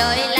Pero el